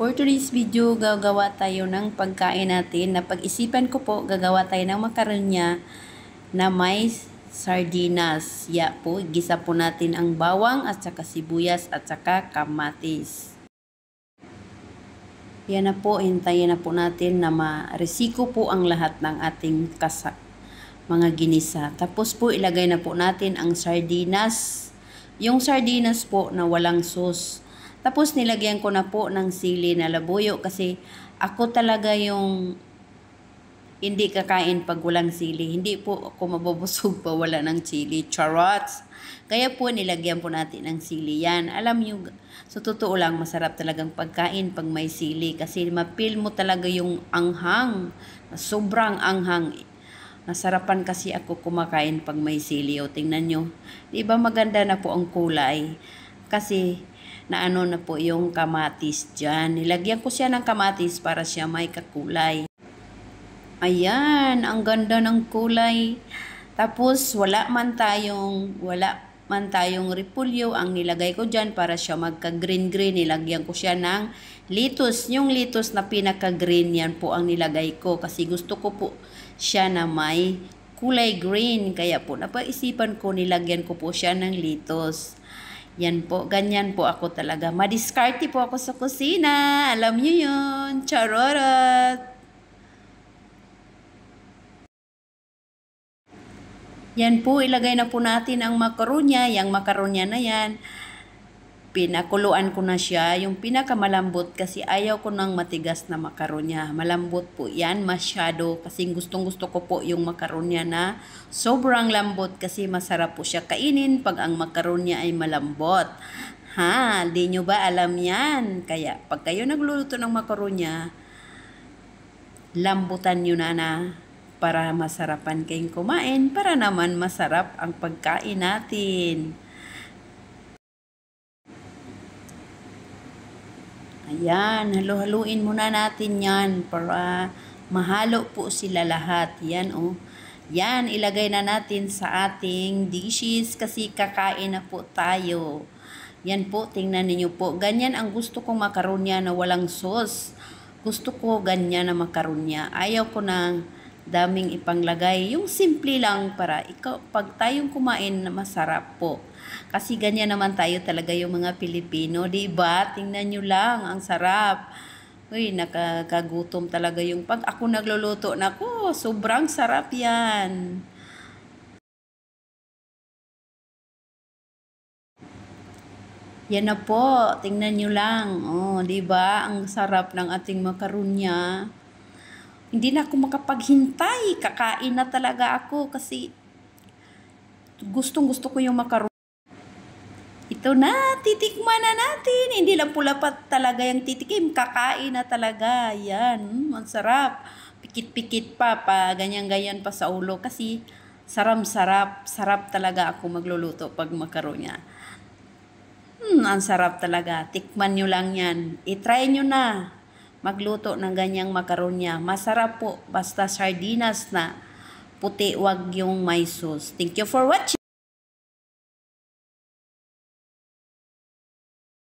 For today's video, gagawa tayo ng pagkain natin na pag-isipan ko po, gagawa tayo ng makaronya na may sardinas. Ya po, gisa po natin ang bawang at saka sibuyas at saka kamatis. Yan na po, hintayin na po natin na ma-resiko po ang lahat ng ating kasa mga ginisa. Tapos po, ilagay na po natin ang sardinas. Yung sardinas po na walang sauce. Tapos nilagyan ko na po ng sili na labuyo kasi ako talaga yung hindi kakain pag walang sili. Hindi po ako mabubusog pa wala ng sili. Charots! Kaya po nilagyan po natin ng sili yan. Alam nyo, so totoo lang, masarap talagang pagkain pag may sili kasi mapil mo talaga yung anghang. Sobrang anghang. Nasarapan kasi ako kumakain pag may sili. O tingnan nyo. Di ba maganda na po ang kulay? Kasi na ano na po yung kamatis dyan. Nilagyan ko siya ng kamatis para siya may kakulay. Ayan, ang ganda ng kulay. Tapos, wala man tayong, wala man tayong repulyo. Ang nilagay ko dyan para siya magka-green-green. Nilagyan ko siya ng litos. Yung litos na pinaka-green yan po ang nilagay ko. Kasi gusto ko po siya na may kulay green. Kaya po, napaisipan ko, nilagyan ko po siya ng litos. Yan po, ganyan po ako talaga. Madiskarte po ako sa kusina. Alam niyo yun. Charorot! Yan po, ilagay na po natin ang makaronya. Yang makaronya na yan. Pinakuluan ko na siya. Yung pinakamalambot kasi ayaw ko ng matigas na makaronya. Malambot po yan masyado kasi gustong gusto ko po yung makaronya na sobrang lambot kasi masarap po siya kainin pag ang makaronya ay malambot. Ha, di nyo ba alam yan? Kaya pag kayo nagluluto ng makaronya, lambutan nyo na na para masarapan kayong kumain, para naman masarap ang pagkain natin. Ayan, halo-haluin muna natin yan para mahalo po sila lahat. Yan oh. Yan, ilagay na natin sa ating dishes kasi kakain na po tayo. Yan po, tingnan niyo po. Ganyan ang gusto kong makaronya na walang sauce. Gusto ko ganyan na makaronya. Ayaw ko na daming ipanglagay. Yung simple lang para ikaw, pag tayong kumain masarap po. Kasi ganyan naman tayo talaga yung mga Pilipino, di ba? Tingnan nyo lang, ang sarap. Uy, nakakagutom talaga yung pag ako nagluluto. Nako, sobrang sarap yan. Yan na po, tingnan nyo lang. Oh, 'di ba? Ang sarap ng ating makarunya. Hindi na ako makapaghintay. Kakain na talaga ako kasi gustong gusto ko yung makaroon. Ito na, titikman na natin. Hindi lang pula pa talaga yung titikim. Kakain na talaga. Yan, ang sarap. Pikit-pikit pa, pa ganyan-ganyan pa sa ulo. Kasi saram-sarap. Sarap talaga ako magluluto pag makaroon niya. Hmm, ang sarap talaga. Tikman nyo lang yan. I-try nyo na magluto ng ganyang makaronya. Masarap po, basta sardinas na puti, wag yung may sauce. Thank you for watching.